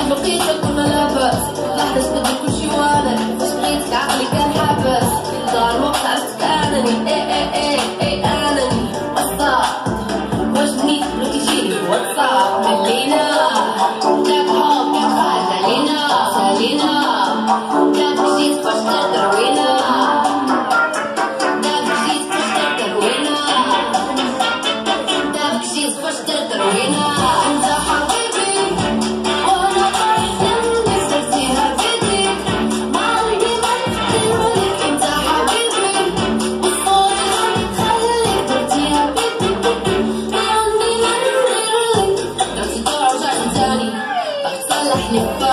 البقيت كل ما لاباس لحظة بدل كل شي وأنا بس بقيت عقلي كان حابس. Thank you.